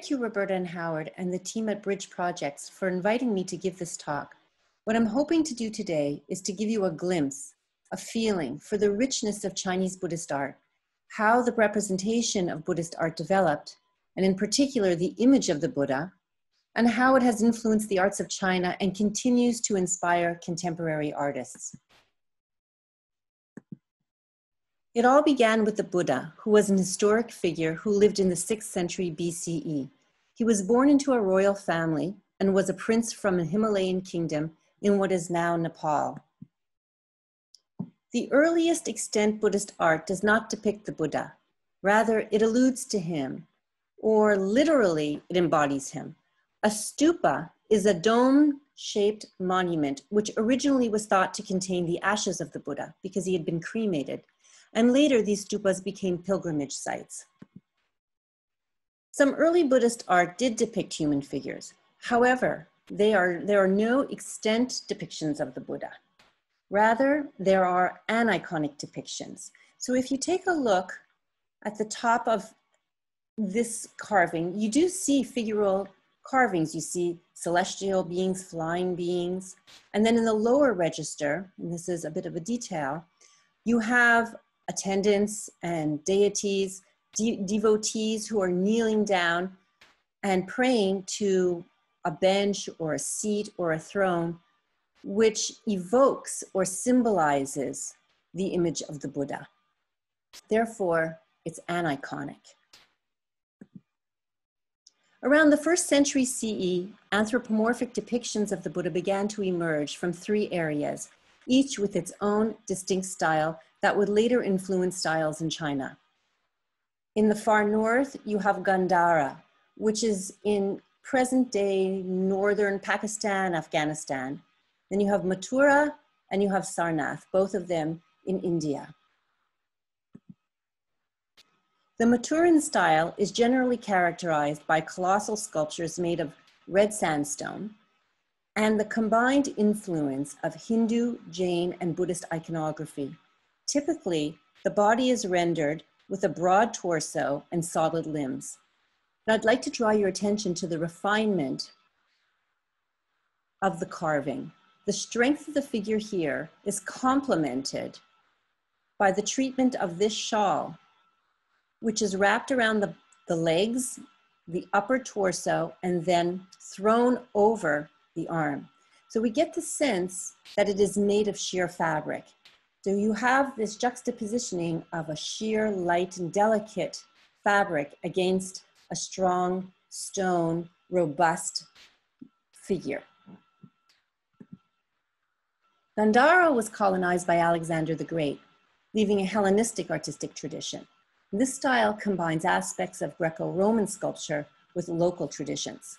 Thank you, Roberta and Howard, and the team at Bridge Projects for inviting me to give this talk. What I'm hoping to do today is to give you a glimpse, a feeling for the richness of Chinese Buddhist art, how the representation of Buddhist art developed, and in particular, the image of the Buddha, and how it has influenced the arts of China and continues to inspire contemporary artists. It all began with the Buddha, who was an historic figure who lived in the 6th century BCE. He was born into a royal family and was a prince from a Himalayan kingdom in what is now Nepal. The earliest extant Buddhist art does not depict the Buddha. Rather, it alludes to him, or literally, it embodies him. A stupa is a dome shaped monument, which originally was thought to contain the ashes of the Buddha because he had been cremated and later these stupas became pilgrimage sites. Some early Buddhist art did depict human figures. However, are, there are no extant depictions of the Buddha. Rather, there are aniconic depictions. So if you take a look at the top of this carving, you do see figural carvings. You see celestial beings, flying beings. And then in the lower register, and this is a bit of a detail, you have attendants and deities, de devotees who are kneeling down and praying to a bench or a seat or a throne, which evokes or symbolizes the image of the Buddha. Therefore, it's aniconic. Around the first century CE, anthropomorphic depictions of the Buddha began to emerge from three areas, each with its own distinct style that would later influence styles in China. In the far north, you have Gandhara, which is in present day northern Pakistan, Afghanistan. Then you have Mathura and you have Sarnath, both of them in India. The Mathuran style is generally characterized by colossal sculptures made of red sandstone and the combined influence of Hindu, Jain, and Buddhist iconography. Typically, the body is rendered with a broad torso and solid limbs. But I'd like to draw your attention to the refinement of the carving. The strength of the figure here is complemented by the treatment of this shawl, which is wrapped around the, the legs, the upper torso, and then thrown over the arm. So we get the sense that it is made of sheer fabric. So you have this juxtapositioning of a sheer, light, and delicate fabric against a strong, stone, robust figure. Gandhara was colonized by Alexander the Great, leaving a Hellenistic artistic tradition. This style combines aspects of Greco-Roman sculpture with local traditions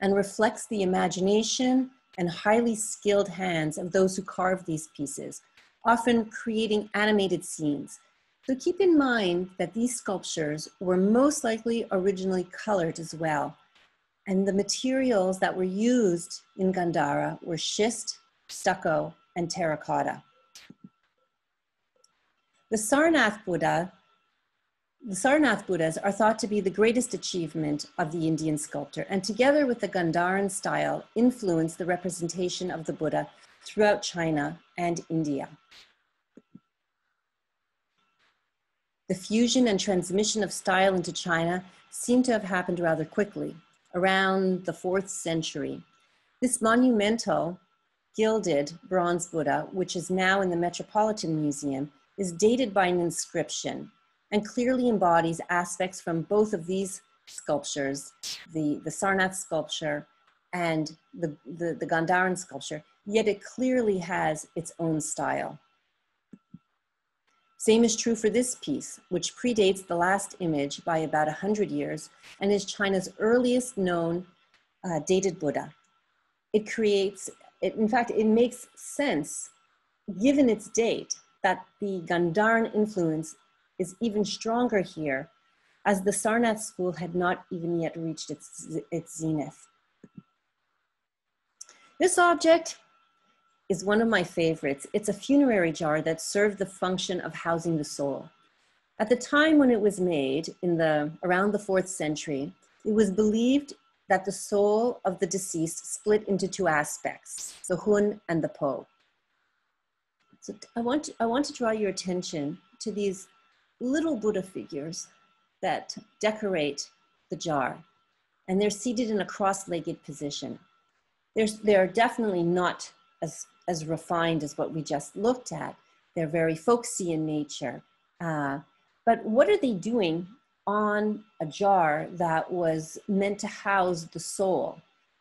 and reflects the imagination and highly skilled hands of those who carved these pieces, often creating animated scenes. So keep in mind that these sculptures were most likely originally colored as well. And the materials that were used in Gandhara were schist, stucco, and terracotta. The Sarnath Buddha the Sarnath Buddhas are thought to be the greatest achievement of the Indian sculptor, and together with the Gandharan style, influence the representation of the Buddha throughout China and India. The fusion and transmission of style into China seem to have happened rather quickly, around the fourth century. This monumental gilded bronze Buddha, which is now in the Metropolitan Museum, is dated by an inscription and clearly embodies aspects from both of these sculptures, the, the Sarnath sculpture and the, the, the Gandharan sculpture, yet it clearly has its own style. Same is true for this piece, which predates the last image by about 100 years and is China's earliest known uh, dated Buddha. It creates, it, in fact, it makes sense, given its date, that the Gandharan influence is even stronger here as the Sarnath school had not even yet reached its, its zenith. This object is one of my favorites. It's a funerary jar that served the function of housing the soul. At the time when it was made, in the around the fourth century, it was believed that the soul of the deceased split into two aspects, the hun and the po. So I want to, I want to draw your attention to these little Buddha figures that decorate the jar, and they're seated in a cross-legged position. They're, they're definitely not as, as refined as what we just looked at. They're very folksy in nature. Uh, but what are they doing on a jar that was meant to house the soul?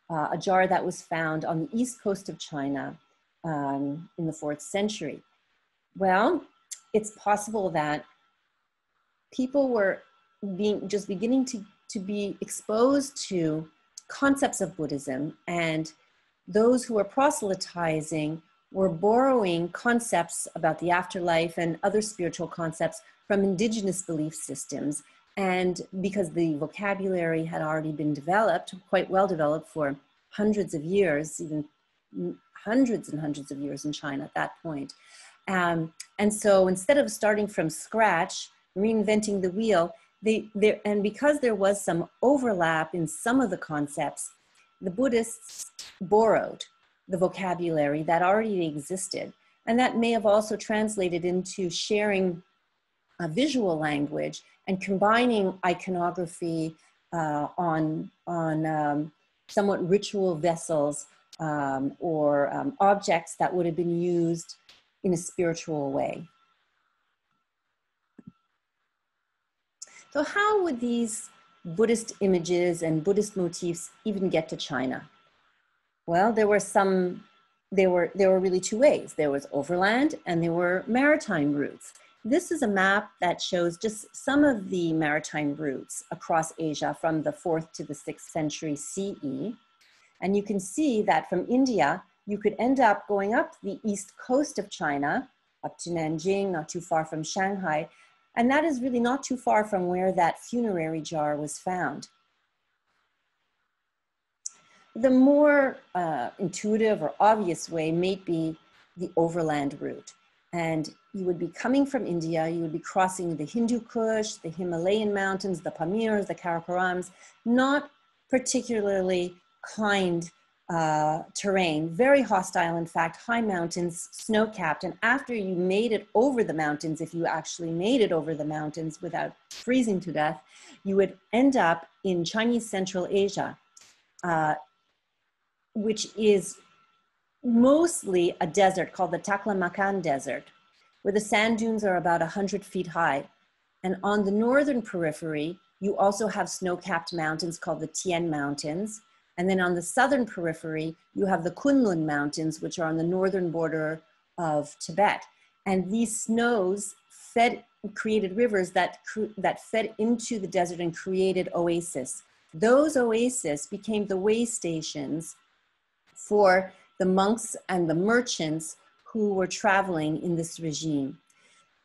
Uh, a jar that was found on the east coast of China um, in the fourth century. Well, it's possible that people were being just beginning to, to be exposed to concepts of Buddhism, and those who were proselytizing were borrowing concepts about the afterlife and other spiritual concepts from indigenous belief systems. And because the vocabulary had already been developed, quite well developed for hundreds of years, even hundreds and hundreds of years in China at that point. Um, and so instead of starting from scratch, reinventing the wheel, they, there, and because there was some overlap in some of the concepts, the Buddhists borrowed the vocabulary that already existed. And that may have also translated into sharing a visual language and combining iconography uh, on, on um, somewhat ritual vessels um, or um, objects that would have been used in a spiritual way. So how would these Buddhist images and Buddhist motifs even get to China? Well, there were some, there were, there were really two ways. There was overland and there were maritime routes. This is a map that shows just some of the maritime routes across Asia from the fourth to the sixth century CE. And you can see that from India, you could end up going up the east coast of China, up to Nanjing, not too far from Shanghai. And that is really not too far from where that funerary jar was found. The more uh, intuitive or obvious way may be the overland route. And you would be coming from India, you would be crossing the Hindu Kush, the Himalayan mountains, the Pamirs, the Karakorams, not particularly kind uh, terrain, very hostile, in fact, high mountains, snow capped. And after you made it over the mountains, if you actually made it over the mountains without freezing to death, you would end up in Chinese Central Asia, uh, which is mostly a desert called the Taklamakan Desert, where the sand dunes are about 100 feet high. And on the northern periphery, you also have snow capped mountains called the Tian Mountains and then on the southern periphery, you have the Kunlun Mountains, which are on the northern border of Tibet. And these snows fed, created rivers that, that fed into the desert and created oases. Those oases became the way stations for the monks and the merchants who were traveling in this regime.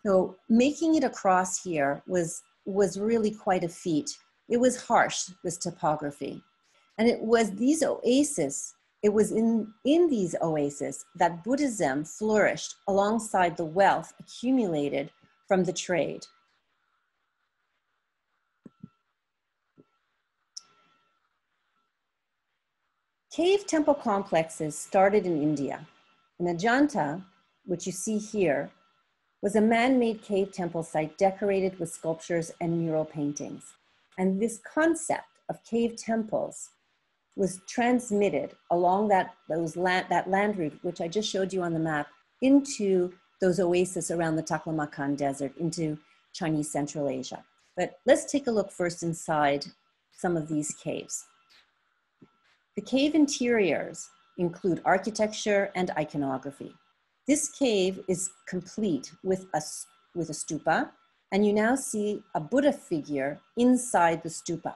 So making it across here was, was really quite a feat. It was harsh, this topography. And it was these oases, it was in, in these oases that Buddhism flourished alongside the wealth accumulated from the trade. Cave temple complexes started in India. And Ajanta, which you see here, was a man-made cave temple site decorated with sculptures and mural paintings. And this concept of cave temples was transmitted along that, those land, that land route, which I just showed you on the map, into those oases around the Taklamakan Desert, into Chinese Central Asia. But let's take a look first inside some of these caves. The cave interiors include architecture and iconography. This cave is complete with a, with a stupa, and you now see a Buddha figure inside the stupa.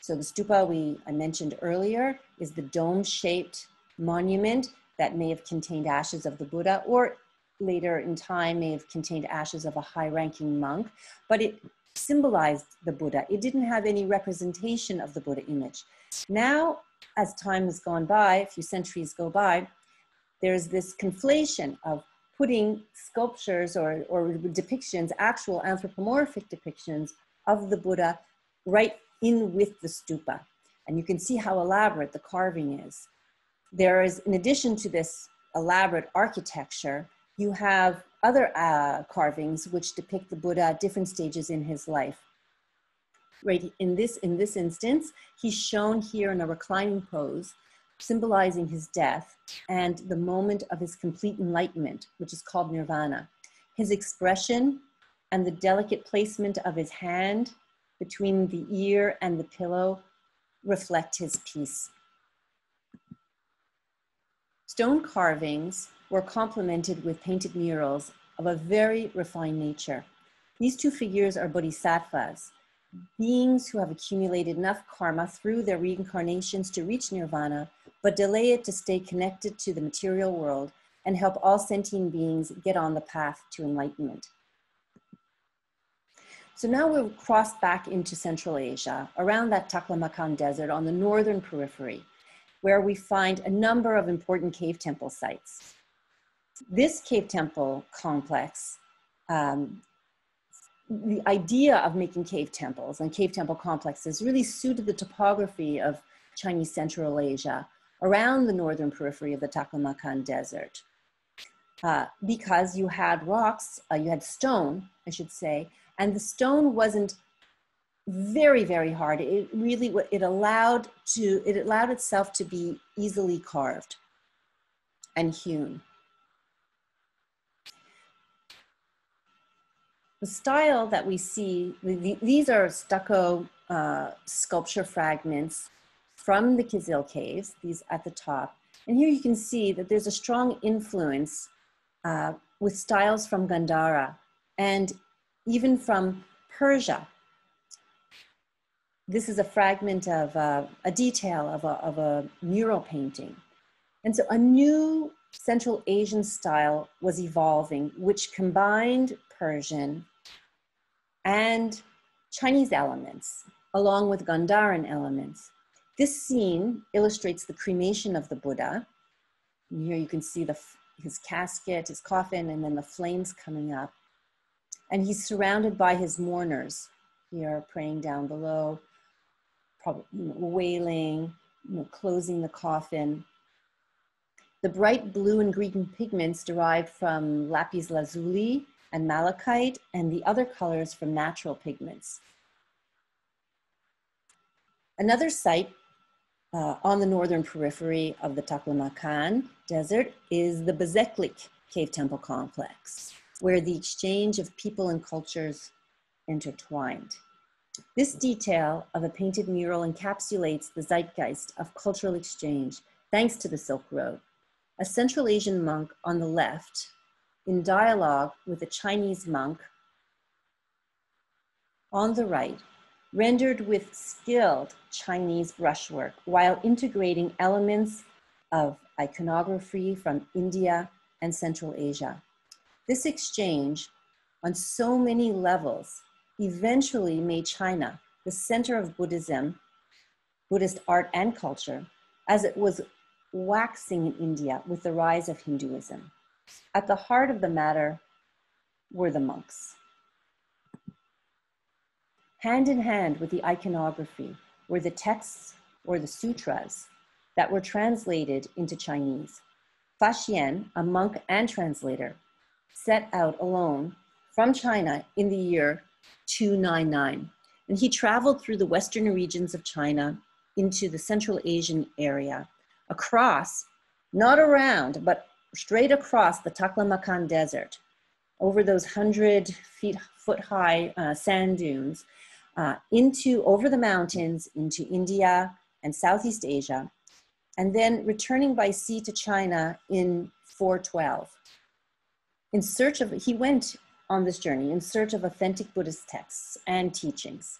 So the stupa we I mentioned earlier is the dome-shaped monument that may have contained ashes of the Buddha or later in time may have contained ashes of a high-ranking monk, but it symbolized the Buddha. It didn't have any representation of the Buddha image. Now, as time has gone by, a few centuries go by, there's this conflation of putting sculptures or, or depictions, actual anthropomorphic depictions of the Buddha right in with the stupa. And you can see how elaborate the carving is. There is, in addition to this elaborate architecture, you have other uh, carvings which depict the Buddha at different stages in his life. Right in this, in this instance, he's shown here in a reclining pose, symbolizing his death and the moment of his complete enlightenment, which is called nirvana. His expression and the delicate placement of his hand between the ear and the pillow reflect his peace. Stone carvings were complemented with painted murals of a very refined nature. These two figures are bodhisattvas, beings who have accumulated enough karma through their reincarnations to reach nirvana, but delay it to stay connected to the material world and help all sentient beings get on the path to enlightenment. So now we've crossed back into Central Asia, around that Taklamakan Desert on the northern periphery, where we find a number of important cave temple sites. This cave temple complex, um, the idea of making cave temples and cave temple complexes really suited the topography of Chinese Central Asia around the northern periphery of the Taklamakan Desert. Uh, because you had rocks, uh, you had stone, I should say, and the stone wasn't very very hard. It really it allowed to it allowed itself to be easily carved and hewn. The style that we see these are stucco uh, sculpture fragments from the Kizil caves these at the top. And here you can see that there's a strong influence uh, with styles from Gandhara. And even from Persia this is a fragment of uh, a detail of a, of a mural painting. And so a new Central Asian style was evolving, which combined Persian and Chinese elements, along with Gandharan elements. This scene illustrates the cremation of the Buddha. And here you can see the, his casket, his coffin, and then the flames coming up. And he's surrounded by his mourners here praying down below probably you know, wailing, you know, closing the coffin. The bright blue and green pigments derived from lapis lazuli and malachite, and the other colors from natural pigments. Another site uh, on the northern periphery of the Taklamakan Desert is the Bezeklik Cave Temple Complex, where the exchange of people and cultures intertwined. This detail of a painted mural encapsulates the zeitgeist of cultural exchange thanks to the Silk Road. A Central Asian monk on the left, in dialogue with a Chinese monk on the right, rendered with skilled Chinese brushwork while integrating elements of iconography from India and Central Asia. This exchange on so many levels eventually made China the center of Buddhism, Buddhist art and culture, as it was waxing in India with the rise of Hinduism. At the heart of the matter were the monks. Hand in hand with the iconography were the texts or the sutras that were translated into Chinese. Fa Xian, a monk and translator, set out alone from China in the year 299. And he traveled through the western regions of China into the Central Asian area, across, not around, but straight across the Taklamakan Desert, over those 100 feet, foot high uh, sand dunes, uh, into, over the mountains, into India and Southeast Asia, and then returning by sea to China in 412. In search of, he went on this journey in search of authentic Buddhist texts and teachings.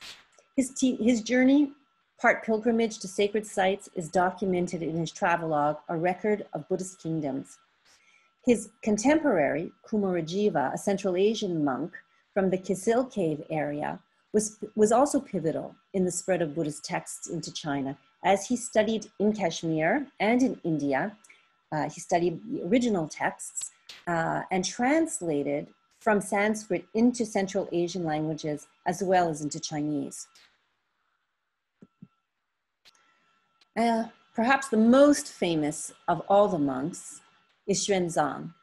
His, his journey, part pilgrimage to sacred sites, is documented in his travelogue, A Record of Buddhist Kingdoms. His contemporary, Kumarajiva, a Central Asian monk from the Kizil cave area, was, was also pivotal in the spread of Buddhist texts into China as he studied in Kashmir and in India. Uh, he studied the original texts uh, and translated from Sanskrit into Central Asian languages as well as into Chinese. Uh, perhaps the most famous of all the monks is Xuanzang.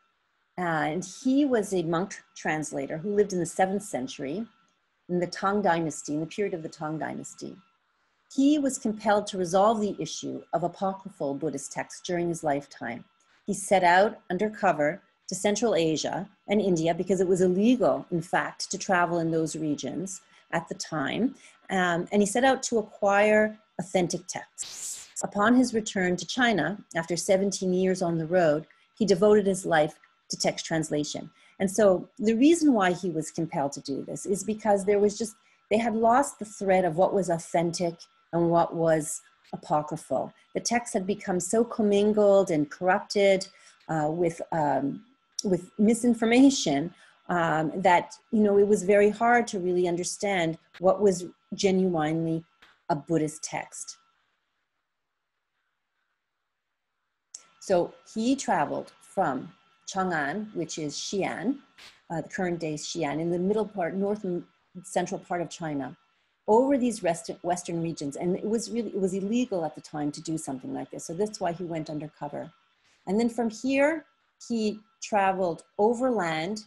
Uh, and he was a monk translator who lived in the seventh century in the Tang Dynasty, in the period of the Tang Dynasty. He was compelled to resolve the issue of apocryphal Buddhist texts during his lifetime. He set out undercover to Central Asia and India because it was illegal, in fact, to travel in those regions at the time. Um, and he set out to acquire authentic texts. Upon his return to China, after 17 years on the road, he devoted his life to text translation. And so the reason why he was compelled to do this is because there was just, they had lost the thread of what was authentic and what was apocryphal. The text had become so commingled and corrupted uh, with, um, with misinformation um, that, you know, it was very hard to really understand what was genuinely a Buddhist text. So he traveled from Chang'an, which is Xi'an, uh, the current day Xi'an, in the middle part, north and central part of China, over these western regions. And it was really, it was illegal at the time to do something like this. So that's why he went undercover. And then from here, he traveled overland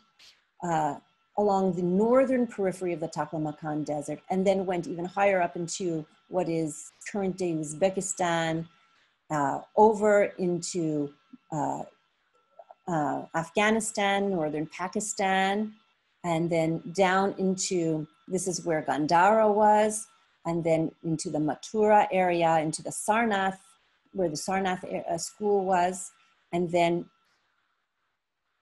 uh, along the northern periphery of the Taklamakan Desert, and then went even higher up into what is current day Uzbekistan, uh, over into uh, uh, Afghanistan, northern Pakistan, and then down into this is where Gandhara was, and then into the Mathura area, into the Sarnath, where the Sarnath uh, school was, and then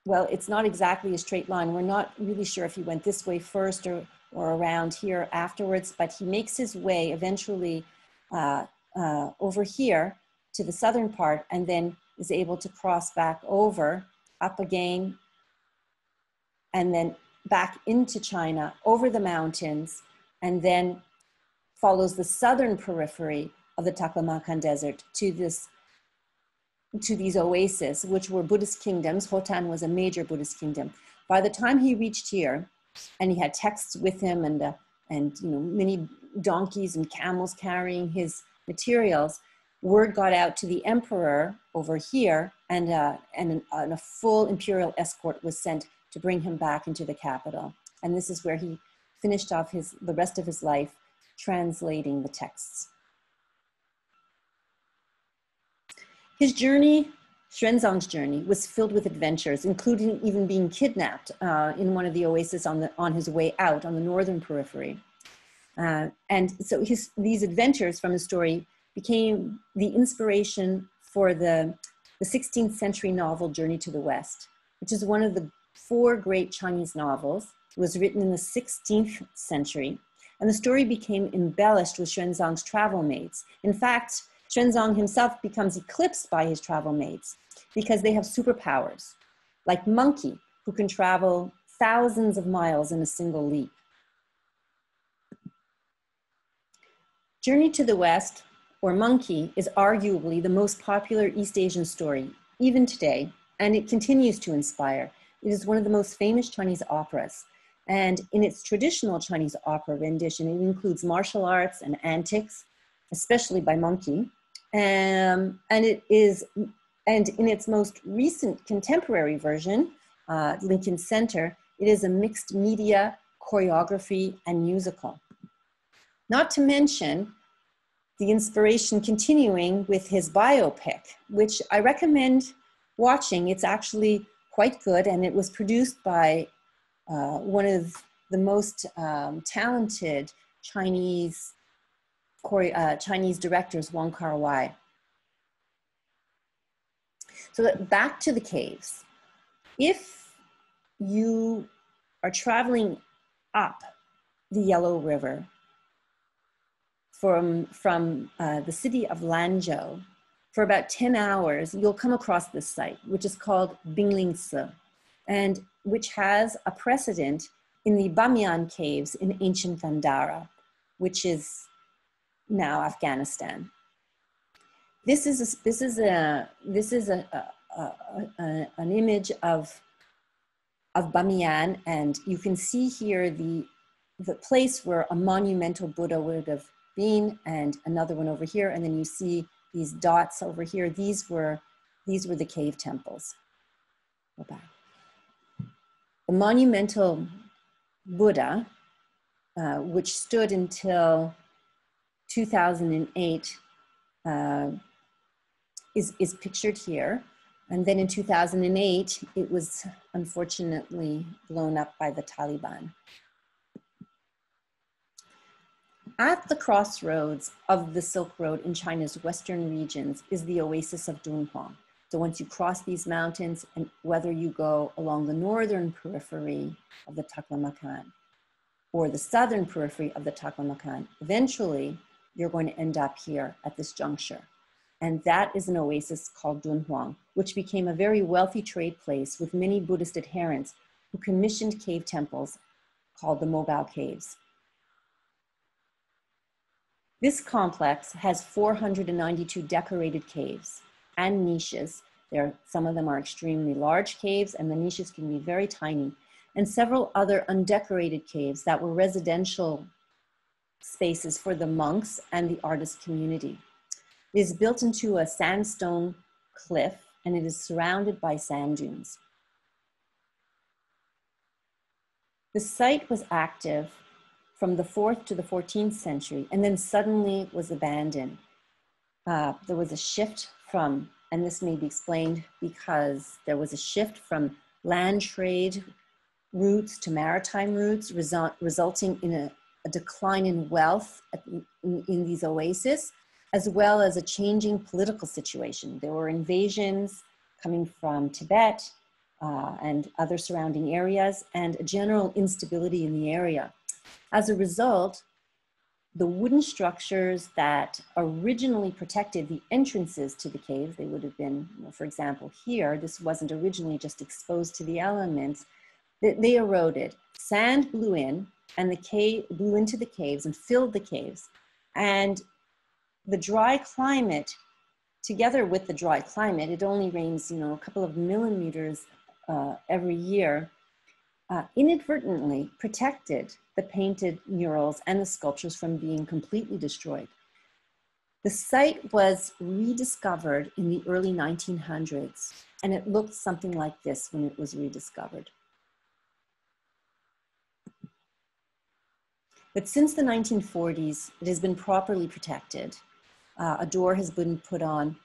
well, it's not exactly a straight line. We're not really sure if he went this way first or, or around here afterwards, but he makes his way eventually uh, uh, over here to the southern part and then is able to cross back over, up again, and then back into China, over the mountains, and then follows the southern periphery of the Taklamakan Desert to this to these oases, which were Buddhist kingdoms. Khotan was a major Buddhist kingdom. By the time he reached here, and he had texts with him and uh, and you know many donkeys and camels carrying his materials, word got out to the emperor over here, and, uh, and, an, and a full imperial escort was sent to bring him back into the capital. And this is where he finished off his, the rest of his life translating the texts. His journey, Xuanzang's journey, was filled with adventures, including even being kidnapped uh, in one of the oases on, the, on his way out on the northern periphery. Uh, and so his, these adventures from his story became the inspiration for the, the 16th century novel Journey to the West, which is one of the four great Chinese novels. Was written in the 16th century, and the story became embellished with Xuanzang's travel mates. In fact, Xuanzang himself becomes eclipsed by his travel mates because they have superpowers, like Monkey, who can travel thousands of miles in a single leap. Journey to the West or Monkey is arguably the most popular East Asian story, even today, and it continues to inspire. It is one of the most famous Chinese operas. And in its traditional Chinese opera rendition, it includes martial arts and antics, especially by Monkey. Um, and it is, and in its most recent contemporary version, uh, Lincoln Center, it is a mixed media, choreography, and musical. Not to mention the inspiration continuing with his biopic, which I recommend watching. It's actually quite good, and it was produced by uh, one of the most um, talented Chinese uh, Chinese directors, Wong Kar Wai. So back to the caves. If you are traveling up the Yellow River from, from uh, the city of Lanzhou for about 10 hours, you'll come across this site, which is called Binglingsi, and which has a precedent in the Bamiyan caves in ancient Gandhara, which is now Afghanistan. This is a, this is a, this is a, a, a, an image of of Bamiyan, and you can see here the, the place where a monumental Buddha would have been, and another one over here, and then you see these dots over here. These were, these were the cave temples. Go back. The monumental Buddha, uh, which stood until 2008, uh, is, is pictured here. And then in 2008, it was unfortunately blown up by the Taliban. At the crossroads of the Silk Road in China's western regions is the oasis of Dunhuang. So once you cross these mountains, and whether you go along the northern periphery of the Taklamakan or the southern periphery of the Taklamakan, eventually you're going to end up here at this juncture. And that is an oasis called Dunhuang, which became a very wealthy trade place with many Buddhist adherents who commissioned cave temples called the Mogao Caves. This complex has 492 decorated caves and niches. There, some of them are extremely large caves and the niches can be very tiny, and several other undecorated caves that were residential spaces for the monks and the artist community. It is built into a sandstone cliff and it is surrounded by sand dunes. The site was active from the 4th to the 14th century and then suddenly was abandoned. Uh, there was a shift from, and this may be explained because there was a shift from land trade routes to maritime routes, result, resulting in a, a, decline in wealth in, in these oases as well as a changing political situation. There were invasions coming from Tibet uh, and other surrounding areas, and a general instability in the area. As a result, the wooden structures that originally protected the entrances to the caves, they would have been, you know, for example, here, this wasn't originally just exposed to the elements, they, they eroded. Sand blew in and the cave blew into the caves and filled the caves. And the dry climate, together with the dry climate, it only rains, you know, a couple of millimeters uh, every year, uh, inadvertently protected the painted murals and the sculptures from being completely destroyed. The site was rediscovered in the early 1900s, and it looked something like this when it was rediscovered. But since the 1940s, it has been properly protected uh, a door has been put on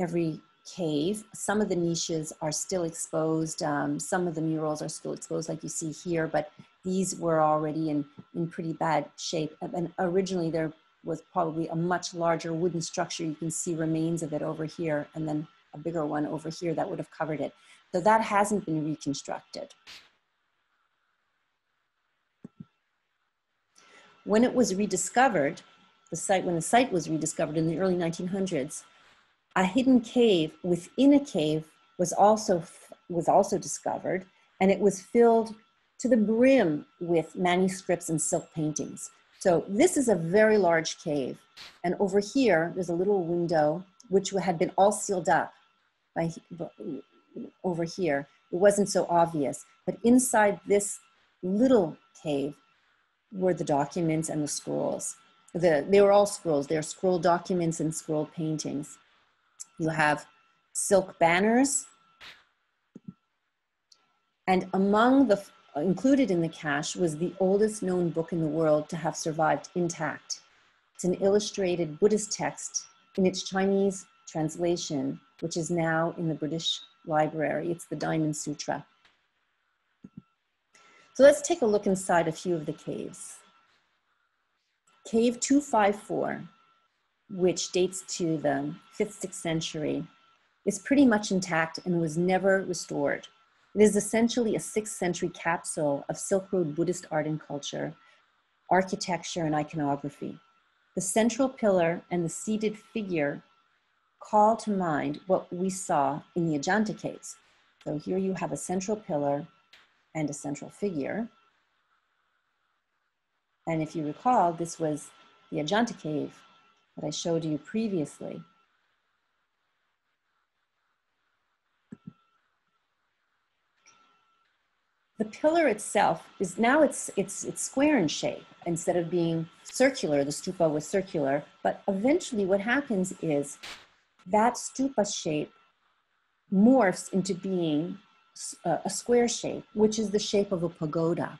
every cave. Some of the niches are still exposed. Um, some of the murals are still exposed like you see here, but these were already in, in pretty bad shape. And originally there was probably a much larger wooden structure. You can see remains of it over here and then a bigger one over here that would have covered it. So that hasn't been reconstructed. When it was rediscovered, the site, when the site was rediscovered in the early 1900s, a hidden cave within a cave was also, was also discovered, and it was filled to the brim with manuscripts and silk paintings. So this is a very large cave. And over here, there's a little window which had been all sealed up by over here. It wasn't so obvious, but inside this little cave were the documents and the scrolls the, they were all scrolls. They're scroll documents and scroll paintings. You have silk banners. And among the, included in the cache was the oldest known book in the world to have survived intact. It's an illustrated Buddhist text in its Chinese translation, which is now in the British Library. It's the Diamond Sutra. So let's take a look inside a few of the caves. Cave 254, which dates to the 5th, 6th century, is pretty much intact and was never restored. It is essentially a 6th century capsule of Silk Road Buddhist art and culture, architecture, and iconography. The central pillar and the seated figure call to mind what we saw in the Ajanta caves. So here you have a central pillar and a central figure. And if you recall, this was the Ajanta cave that I showed you previously. The pillar itself is now it's, it's, it's square in shape instead of being circular. The stupa was circular, but eventually what happens is that stupa shape morphs into being a, square shape, which is the shape of a pagoda.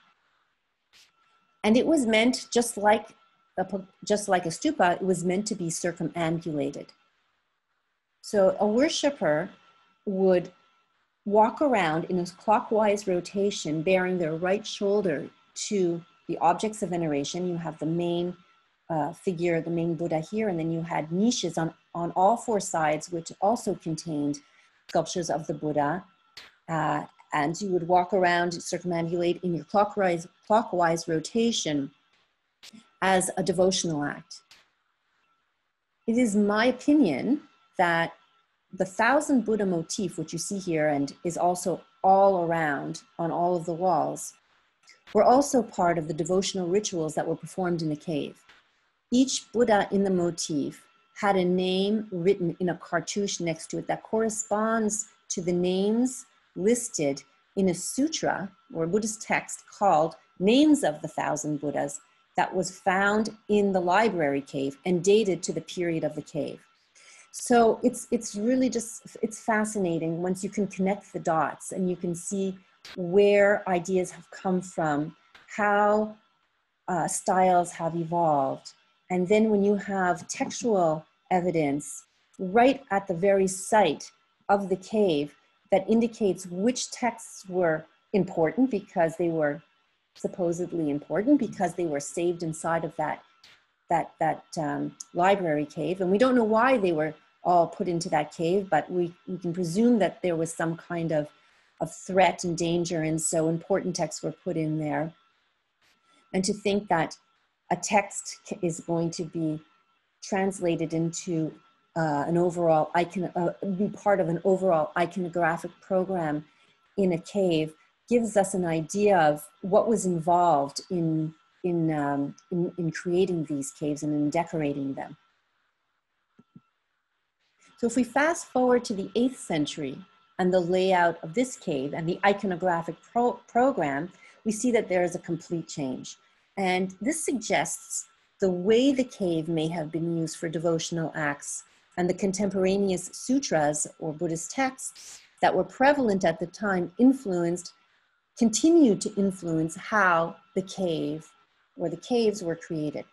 And it was meant just like just like a stupa, it was meant to be circumambulated. So a worshiper would walk around in a clockwise rotation, bearing their right shoulder to the objects of veneration. You have the main uh, figure, the main Buddha here, and then you had niches on, on all four sides, which also contained sculptures of the Buddha. Uh, and you would walk around, circumambulate in your clockwise, clockwise rotation as a devotional act. It is my opinion that the thousand Buddha motif, which you see here and is also all around on all of the walls, were also part of the devotional rituals that were performed in the cave. Each Buddha in the motif had a name written in a cartouche next to it that corresponds to the names listed in a sutra or a Buddhist text called Names of the Thousand Buddhas that was found in the library cave and dated to the period of the cave. So it's it's really just it's fascinating once you can connect the dots and you can see where ideas have come from, how uh, styles have evolved, and then when you have textual evidence right at the very site of the cave that indicates which texts were important because they were supposedly important because they were saved inside of that that that um, library cave and we don't know why they were all put into that cave, but we, we can presume that there was some kind of, of threat and danger, and so important texts were put in there. And to think that a text is going to be translated into uh, an overall icon, uh, be part of an overall iconographic program in a cave gives us an idea of what was involved in, in, um, in, in creating these caves and in decorating them. So if we fast forward to the 8th century and the layout of this cave and the iconographic pro program, we see that there is a complete change. And this suggests the way the cave may have been used for devotional acts and the contemporaneous sutras or Buddhist texts that were prevalent at the time influenced, continued to influence how the cave or the caves were created.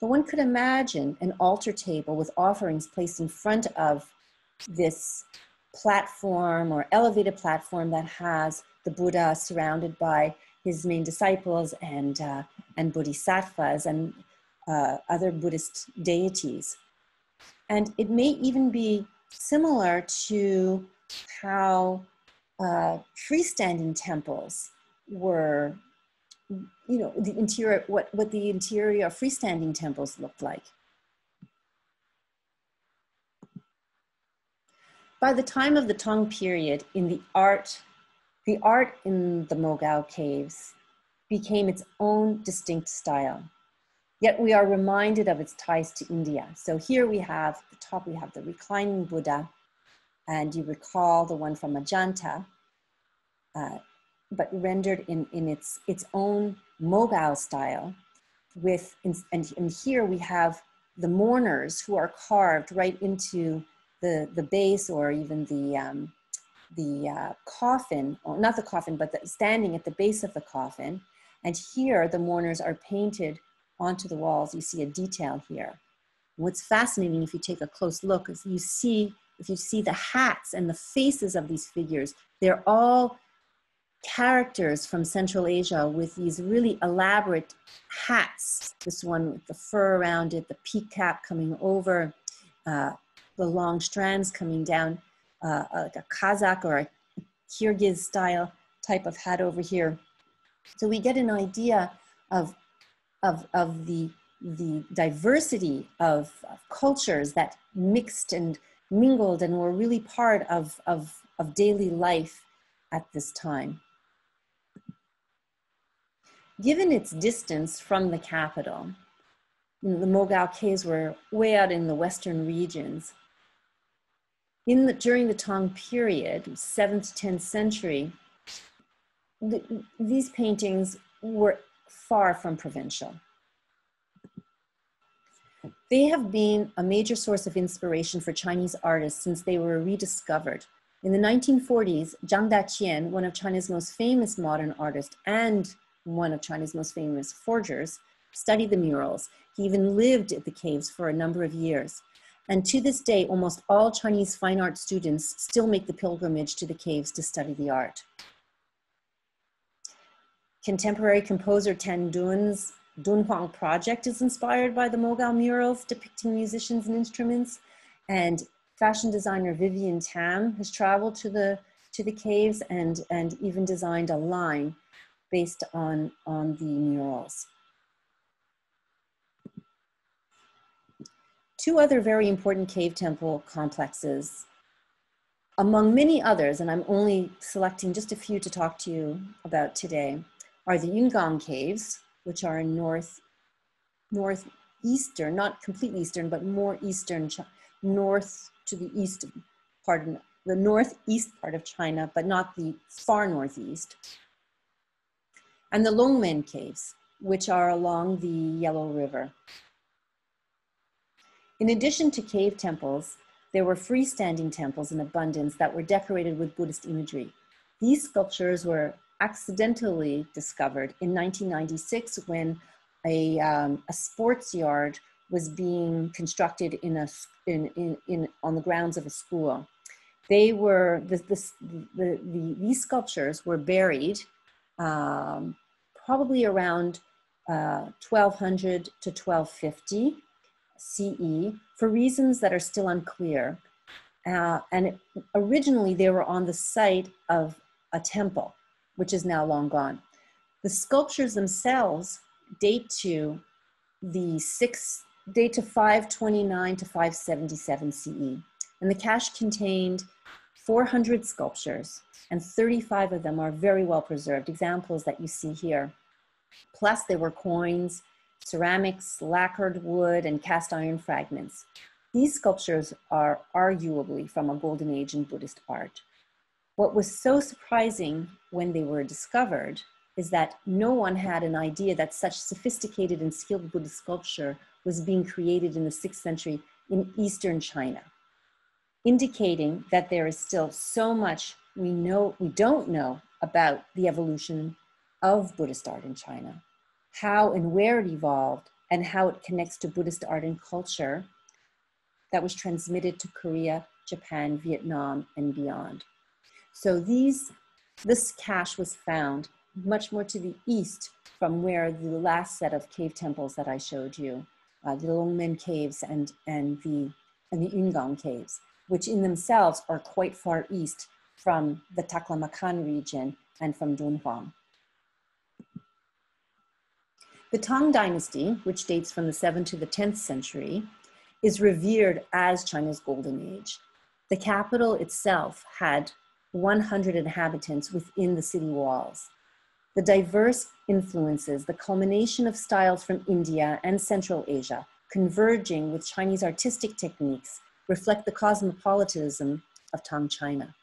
But one could imagine an altar table with offerings placed in front of this platform or elevated platform that has the Buddha surrounded by his main disciples and, uh, and bodhisattvas and uh, other Buddhist deities. And it may even be similar to how uh, freestanding temples were you know, the interior, what, what the interior of freestanding temples looked like. By the time of the Tang period, in the art, the art in the Mogao caves became its own distinct style. Yet we are reminded of its ties to India. So here we have, the top we have the reclining Buddha, and you recall the one from Ajanta. Uh, but rendered in, in its, its own Mogao style with, and, and here we have the mourners who are carved right into the, the base or even the, um, the uh, coffin, or not the coffin, but the, standing at the base of the coffin. And here the mourners are painted onto the walls. You see a detail here. what's fascinating if you take a close look is you see, if you see the hats and the faces of these figures, they're all characters from Central Asia with these really elaborate hats. This one with the fur around it, the peak cap coming over, uh, the long strands coming down, uh, like a Kazakh or a Kyrgyz style type of hat over here. So we get an idea of, of, of the, the diversity of, of cultures that mixed and mingled and were really part of, of, of daily life at this time. Given its distance from the capital, the Mogao caves were way out in the western regions. In the, during the Tang period, 7th to 10th century, the, these paintings were far from provincial. They have been a major source of inspiration for Chinese artists since they were rediscovered. In the 1940s, Zhang Daqian, one of China's most famous modern artists and one of China's most famous forgers, studied the murals. He even lived at the caves for a number of years. And to this day, almost all Chinese fine art students still make the pilgrimage to the caves to study the art. Contemporary composer Tan Dun's Dunhuang project is inspired by the Mogao murals depicting musicians and instruments. And fashion designer Vivienne Tam has traveled to the, to the caves and, and even designed a line based on, on the murals. Two other very important cave temple complexes, among many others, and I'm only selecting just a few to talk to you about today, are the Yungang Caves, which are in north, northeastern, not completely eastern, but more eastern, north to the east part, of, the northeast part of China, but not the far northeast. And the Longmen Caves, which are along the Yellow River. In addition to cave temples, there were freestanding temples in abundance that were decorated with Buddhist imagery. These sculptures were accidentally discovered in 1996 when a, um, a sports yard was being constructed in a, in, in, in, on the grounds of a school. They were, the, the, the, the these sculptures were buried um, probably around uh, 1200 to 1250 CE for reasons that are still unclear. Uh, and originally they were on the site of a temple, which is now long gone. The sculptures themselves date to the six, date to 529 to 577 CE. And the cache contained 400 sculptures, and 35 of them are very well preserved, examples that you see here. Plus, there were coins, ceramics, lacquered wood, and cast iron fragments. These sculptures are arguably from a golden age in Buddhist art. What was so surprising when they were discovered is that no one had an idea that such sophisticated and skilled Buddhist sculpture was being created in the sixth century in Eastern China, indicating that there is still so much we know we don't know about the evolution of Buddhist art in China how and where it evolved, and how it connects to Buddhist art and culture that was transmitted to Korea, Japan, Vietnam, and beyond. So these, this cache was found much more to the east from where the last set of cave temples that I showed you, uh, the Longmen caves and, and, the, and the Yungang caves, which in themselves are quite far east from the Taklamakan region and from Dunhuang. The Tang Dynasty, which dates from the 7th to the 10th century, is revered as China's golden age. The capital itself had 100 inhabitants within the city walls. The diverse influences, the culmination of styles from India and Central Asia, converging with Chinese artistic techniques, reflect the cosmopolitanism of Tang China.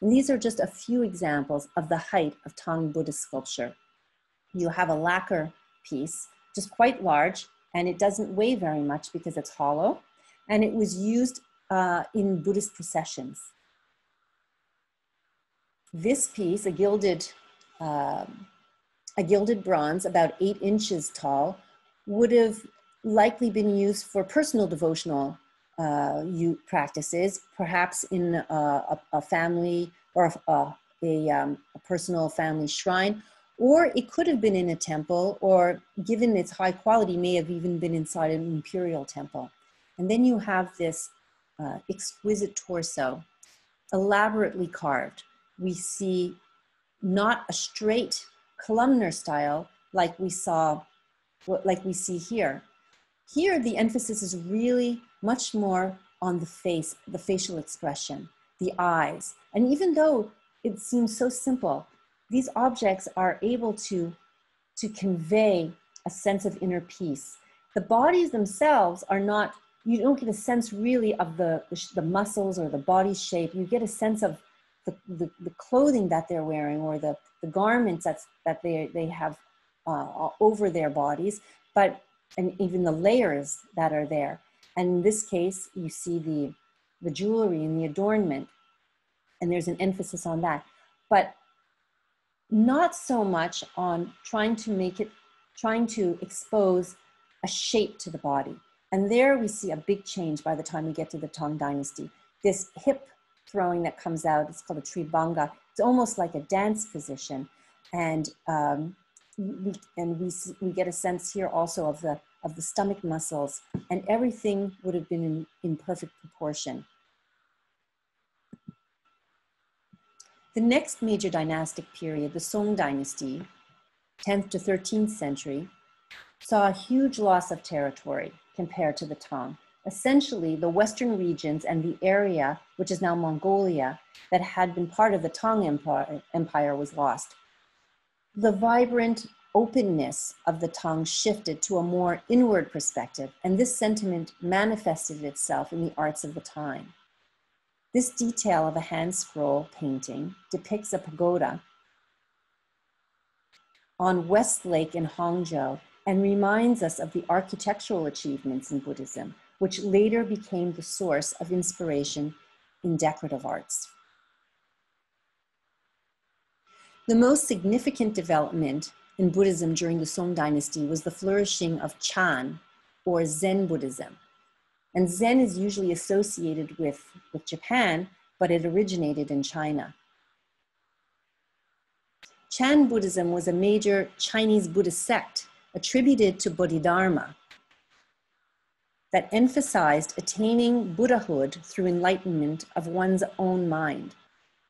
And these are just a few examples of the height of Tang Buddhist sculpture. You have a lacquer piece, just quite large, and it doesn't weigh very much because it's hollow. And it was used uh, in Buddhist processions. This piece, a gilded, uh, a gilded bronze, about eight inches tall, would have likely been used for personal devotional uh, practices, perhaps in a, a, a family or a, a, um, a personal family shrine, or it could have been in a temple, or given its high quality, may have even been inside an imperial temple. And then you have this uh, exquisite torso, elaborately carved. We see not a straight columnar style like we saw, like we see here. Here, the emphasis is really much more on the face, the facial expression, the eyes. And even though it seems so simple, these objects are able to, to convey a sense of inner peace. The bodies themselves are not, you don't get a sense really of the, the, muscles or the body shape. You get a sense of the, the, the, clothing that they're wearing or the, the garments that's, that they, they have uh, over their bodies, but and even the layers that are there. And in this case, you see the, the jewelry and the adornment, and there's an emphasis on that. But not so much on trying to make it, trying to expose a shape to the body. And there we see a big change by the time we get to the Tang Dynasty. This hip throwing that comes out, it's called a tribhanga. It's almost like a dance position. And, um, we, and we, we get a sense here also of the, of the stomach muscles and everything would have been in, in perfect proportion. The next major dynastic period, the Song dynasty, 10th to 13th century, saw a huge loss of territory compared to the Tang. Essentially, the western regions and the area, which is now Mongolia, that had been part of the Tang Empire, empire was lost. The vibrant openness of the Tang shifted to a more inward perspective, and this sentiment manifested itself in the arts of the time. This detail of a hand scroll painting depicts a pagoda on West Lake in Hangzhou and reminds us of the architectural achievements in Buddhism, which later became the source of inspiration in decorative arts. The most significant development in Buddhism during the Song dynasty was the flourishing of Chan, or Zen Buddhism, and Zen is usually associated with, with Japan, but it originated in China. Chan Buddhism was a major Chinese Buddhist sect attributed to Bodhidharma that emphasized attaining Buddhahood through enlightenment of one's own mind.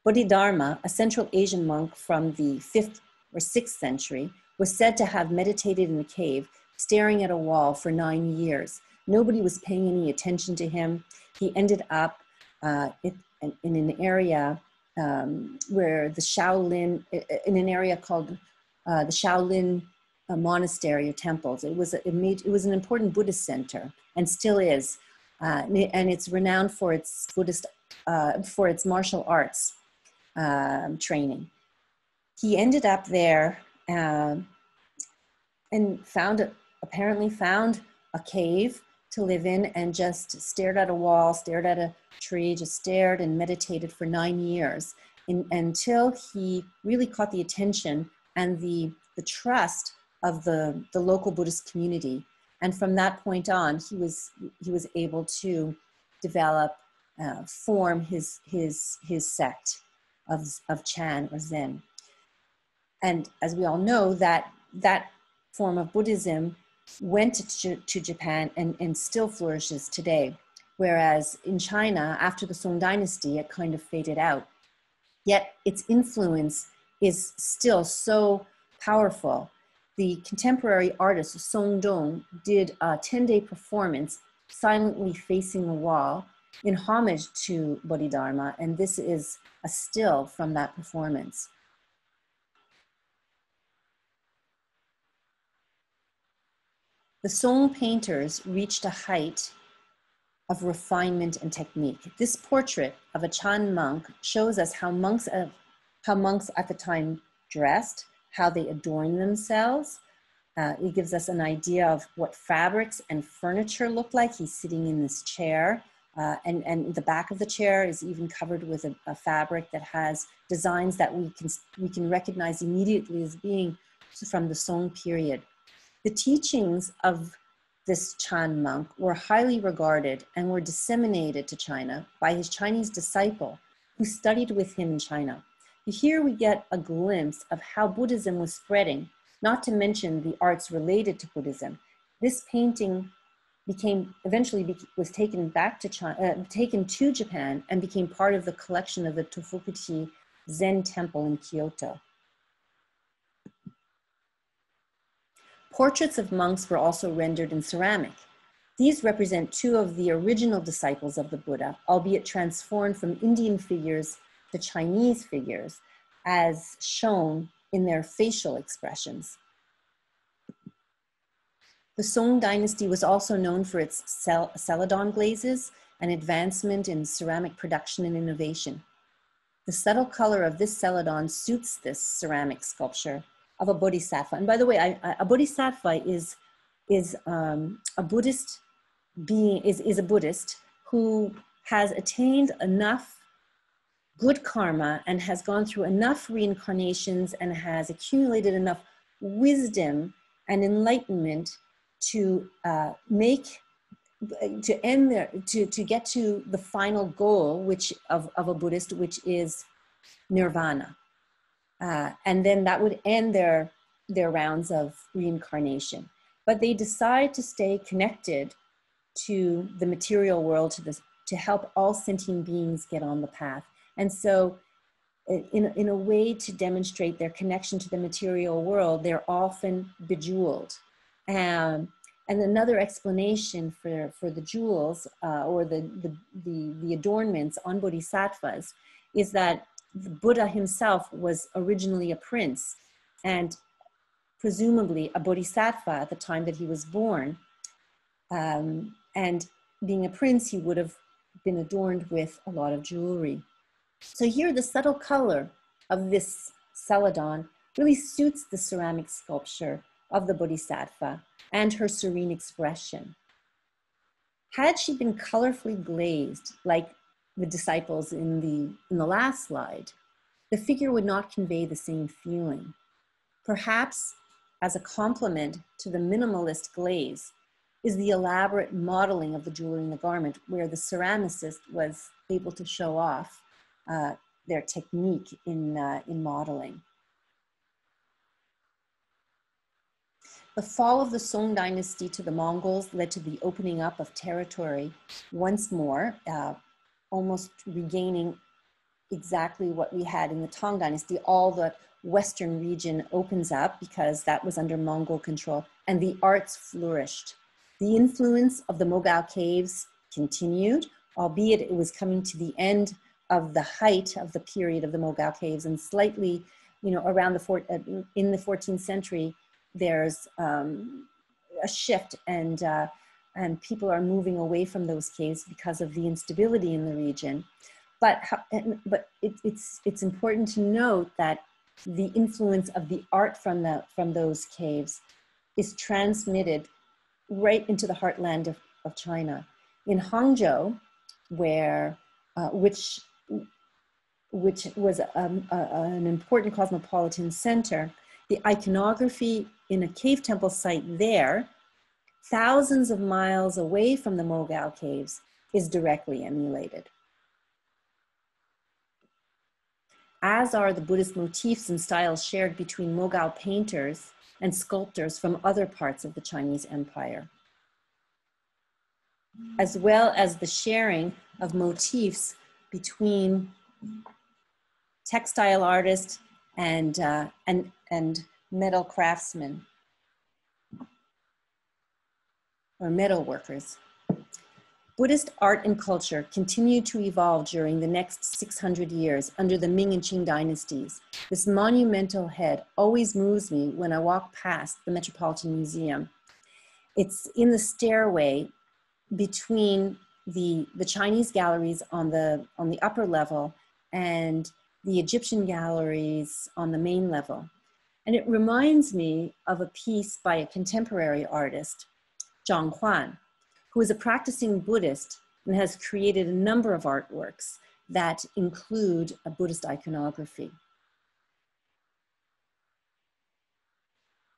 Bodhidharma, a Central Asian monk from the 5th or 6th century, was said to have meditated in a cave, staring at a wall for nine years, Nobody was paying any attention to him. He ended up uh, in, an area um, where the Shaolin, in an area called uh, the Shaolin uh, Monastery or temples. It was, a, it, it was an important Buddhist center and still is. Uh, and it's renowned for its Buddhist, uh, for its martial arts um, training. He ended up there um, and found, apparently found a cave to live in and just stared at a wall, stared at a tree, just stared and meditated for nine years in, until he really caught the attention and the, the trust of the, the local Buddhist community. And from that point on, he was, he was able to develop, uh, form his, his, his sect of, of Chan or Zen. And as we all know, that, that form of Buddhism went to, to Japan and, and still flourishes today. Whereas in China, after the Song dynasty, it kind of faded out. Yet its influence is still so powerful. The contemporary artist Song Dong did a 10 day performance silently facing a wall in homage to Bodhidharma, and this is a still from that performance. The Song painters reached a height of refinement and technique. This portrait of a Chan monk shows us how monks, of, how monks at the time dressed, how they adorn themselves. Uh, it gives us an idea of what fabrics and furniture look like. He's sitting in this chair, uh, and, and the back of the chair is even covered with a, a fabric that has designs that we can, we can recognize immediately as being from the Song period. The teachings of this Chan monk were highly regarded and were disseminated to China by his Chinese disciple who studied with him in China. Here we get a glimpse of how Buddhism was spreading, not to mention the arts related to Buddhism. This painting became eventually was taken back to China, uh, taken to Japan and became part of the collection of the Tofukuji Zen Temple in Kyoto. Portraits of monks were also rendered in ceramic. These represent two of the original disciples of the Buddha, albeit transformed from Indian figures to Chinese figures, as shown in their facial expressions. The Song dynasty was also known for its celadon glazes and advancement in ceramic production and innovation. The subtle color of this celadon suits this ceramic sculpture of a bodhisattva. And by the way, I, a bodhisattva is, is um, a Buddhist being, is, is a Buddhist who has attained enough good karma and has gone through enough reincarnations and has accumulated enough wisdom and enlightenment to uh, make to end there to to get to the final goal which of, of a buddhist which is nirvana. Uh, and then that would end their their rounds of reincarnation. But they decide to stay connected to the material world to this to help all sentient beings get on the path and so in, in a way to demonstrate their connection to the material world they're often bejeweled um, and another explanation for, for the jewels uh, or the, the, the, the, adornments on bodhisattvas is that the Buddha himself was originally a prince and presumably a bodhisattva at the time that he was born. Um, and being a prince, he would have been adorned with a lot of jewelry. So here, the subtle color of this celadon really suits the ceramic sculpture of the bodhisattva and her serene expression. Had she been colorfully glazed like the disciples in the, in the last slide, the figure would not convey the same feeling. Perhaps as a complement to the minimalist glaze is the elaborate modeling of the jewelry in the garment where the ceramicist was able to show off uh, their technique in, uh, in modeling. The fall of the Song dynasty to the Mongols led to the opening up of territory once more, uh, almost regaining exactly what we had in the Tang dynasty. All the western region opens up because that was under Mongol control, and the arts flourished. The influence of the Mogao caves continued, albeit it was coming to the end of the height of the period of the Mogao caves and slightly, you know, around the, four, uh, in the 14th century, there's um, a shift and uh, and people are moving away from those caves because of the instability in the region. But but it, it's it's important to note that the influence of the art from the from those caves is transmitted right into the heartland of, of China. In Hangzhou, where uh, which which was um, a, a, an important cosmopolitan center, the iconography in a cave temple site there, thousands of miles away from the Mogao caves, is directly emulated. As are the Buddhist motifs and styles shared between Mogao painters and sculptors from other parts of the Chinese empire, as well as the sharing of motifs between textile artists and, uh, and, and metal craftsmen or metal workers. Buddhist art and culture continued to evolve during the next 600 years under the Ming and Qing dynasties. This monumental head always moves me when I walk past the Metropolitan Museum. It's in the stairway between the, the Chinese galleries on the, on the upper level and the Egyptian galleries on the main level. And it reminds me of a piece by a contemporary artist, Zhang Huan, who is a practicing Buddhist and has created a number of artworks that include a Buddhist iconography.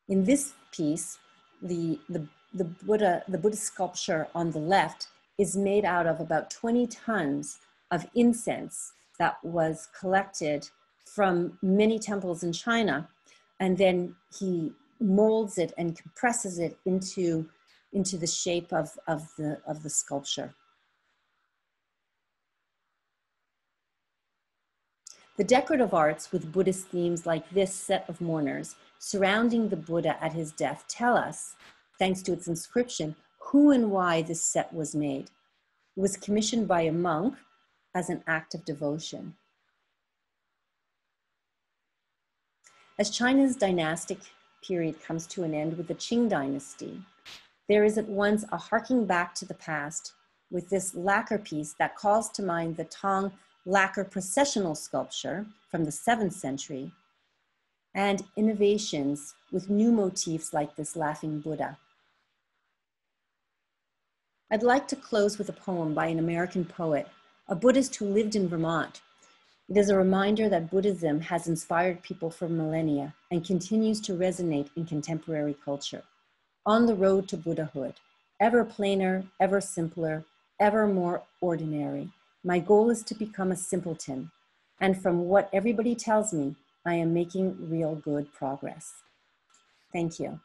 In this piece, the, the, the, Buddha, the Buddhist sculpture on the left is made out of about 20 tons of incense that was collected from many temples in China and then he molds it and compresses it into, into the shape of, of, the, of the sculpture. The decorative arts with Buddhist themes like this set of mourners surrounding the Buddha at his death tell us, thanks to its inscription, who and why this set was made. It was commissioned by a monk as an act of devotion. As China's dynastic period comes to an end with the Qing dynasty, there is at once a harking back to the past with this lacquer piece that calls to mind the Tang lacquer processional sculpture from the 7th century, and innovations with new motifs like this laughing Buddha. I'd like to close with a poem by an American poet, a Buddhist who lived in Vermont. It is a reminder that Buddhism has inspired people for millennia and continues to resonate in contemporary culture. On the road to Buddhahood, ever plainer, ever simpler, ever more ordinary. My goal is to become a simpleton. And from what everybody tells me, I am making real good progress. Thank you.